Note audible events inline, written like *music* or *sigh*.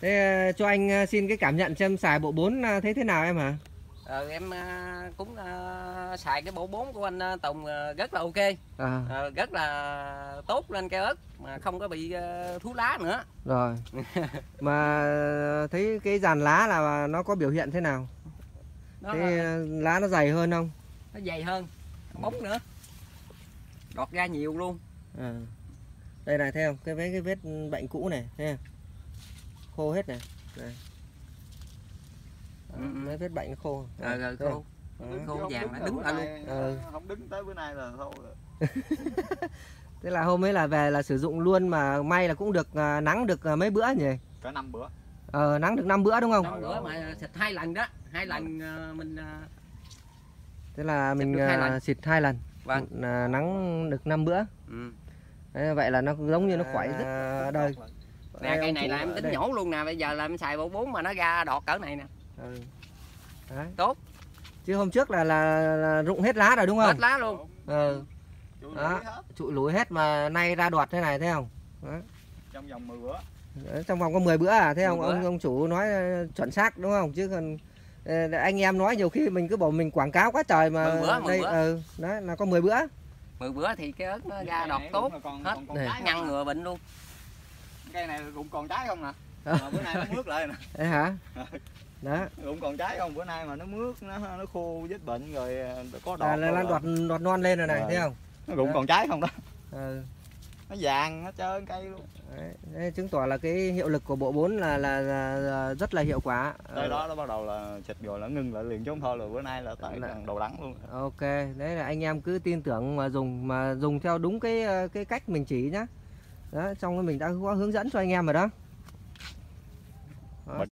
Thế ờ, cho anh ờ, xin cái cảm nhận xem xài bộ 4 ờ, thấy thế nào em hả? Ờ, em cũng à, xài cái bộ 4 của anh Tùng rất là ok À, Ờ, rất là tốt lên cây ớt mà không có bị à, thú lá nữa rồi. *laughs* Mà thấy cái dàn lá là nó có biểu hiện thế nào? nó, Thế ờ, lá nó dày hơn không? nó dày hơn bóng nữa đọt ra nhiều luôn À. Đây này thấy không? Cái mấy cái vết bệnh cũ này, thấy không? Khô hết này. này. Đó, Ừ, ừ. Mấy vết bệnh nó khô. ờ rồi thấy khô không? Đó. khô vàng đứng lại luôn. Ừ. không đứng tới bữa nay là thôi rồi. *laughs* Thế là hôm ấy là về là sử dụng luôn mà may là cũng được à, nắng được à, mấy bữa nhỉ? cả năm bữa Ờ nắng được 5 bữa đúng không? năm bữa mà xịt hai lần đó hai lần à, mình à, Thế là mình được hai xịt hai lần. vâng À, nắng được 5 bữa. ừ. Đấy, vậy là nó giống như nó khỏe rất ở đây. Nè cây này là em tính đây. nhổ luôn nè bây giờ là em xài bộ 4 mà nó ra đọt cỡ này nè Ừ. Đấy. tốt Chứ hôm trước là, là, là rụng hết lá rồi đúng không? hết lá luôn Ừ. Đó. Trụi lùi hết mà nay ra đoạt thế này thấy không? trong vòng 10 bữa Đấy, trong vòng có 10 bữa à thấy 10 không? bữa. Ông ông chủ nói ờ, chuẩn xác đúng không? Chứ còn ờ, anh em nói nhiều khi mình cứ bảo mình quảng cáo quá trời mà 10 bữa, 10 đây bữa. ừ, đấy là có 10 bữa. 10 bữa thì cái ớt nó ra đọt tốt còn, hết. còn, còn ngăn ngừa bệnh luôn cây này cũng còn trái không nè Ờ. mà bữa nay nó mướt lại nè Đấy hả? Đó. cũng còn trái không bữa nay mà nó mướt nó nó khô vết bệnh rồi có đọt À, là lan đoạt đoạt non lên rồi này Rồi. thấy không? nó cũng còn trái không đó Ừ. nó vàng nó trơn cây luôn Đấy, đấy, chứng tỏ là cái hiệu lực của bộ 4 là, là, là, là rất là hiệu quả. tới Ờ, đó nó bắt đầu là xịt rồi nó ngưng lại liền chứ không thôi rồi bữa nay là tại Là- đầu đắng luôn Ok, đấy là anh em cứ tin tưởng mà dùng mà dùng theo đúng cái ờ, cái cách mình chỉ nhá. Đó, trong cái mình đã có hướng dẫn cho anh em rồi đó.